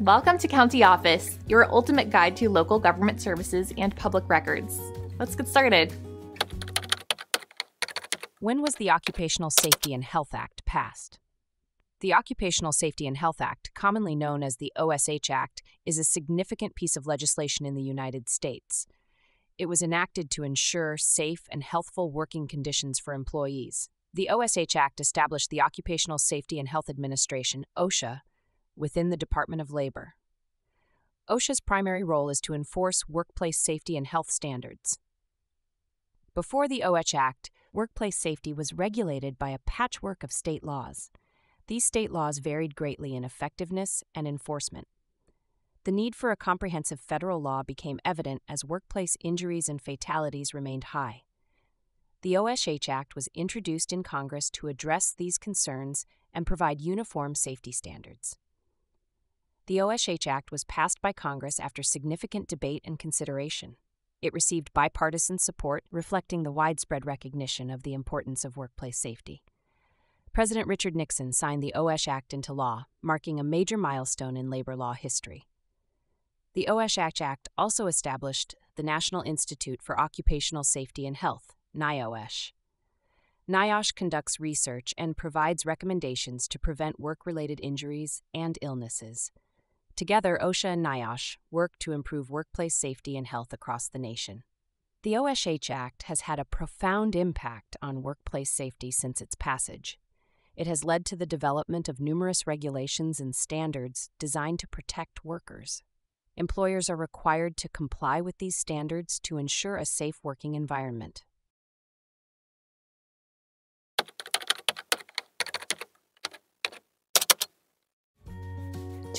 Welcome to County Office, your ultimate guide to local government services and public records. Let's get started. When was the Occupational Safety and Health Act passed? The Occupational Safety and Health Act, commonly known as the OSH Act, is a significant piece of legislation in the United States. It was enacted to ensure safe and healthful working conditions for employees. The OSH Act established the Occupational Safety and Health Administration, OSHA, within the Department of Labor. OSHA's primary role is to enforce workplace safety and health standards. Before the OSH Act, workplace safety was regulated by a patchwork of state laws. These state laws varied greatly in effectiveness and enforcement. The need for a comprehensive federal law became evident as workplace injuries and fatalities remained high. The OSH Act was introduced in Congress to address these concerns and provide uniform safety standards. The OSH Act was passed by Congress after significant debate and consideration. It received bipartisan support, reflecting the widespread recognition of the importance of workplace safety. President Richard Nixon signed the OSH Act into law, marking a major milestone in labor law history. The OSH Act also established the National Institute for Occupational Safety and Health, NIOSH. NIOSH conducts research and provides recommendations to prevent work related injuries and illnesses. Together, OSHA and NIOSH work to improve workplace safety and health across the nation. The OSH Act has had a profound impact on workplace safety since its passage. It has led to the development of numerous regulations and standards designed to protect workers. Employers are required to comply with these standards to ensure a safe working environment.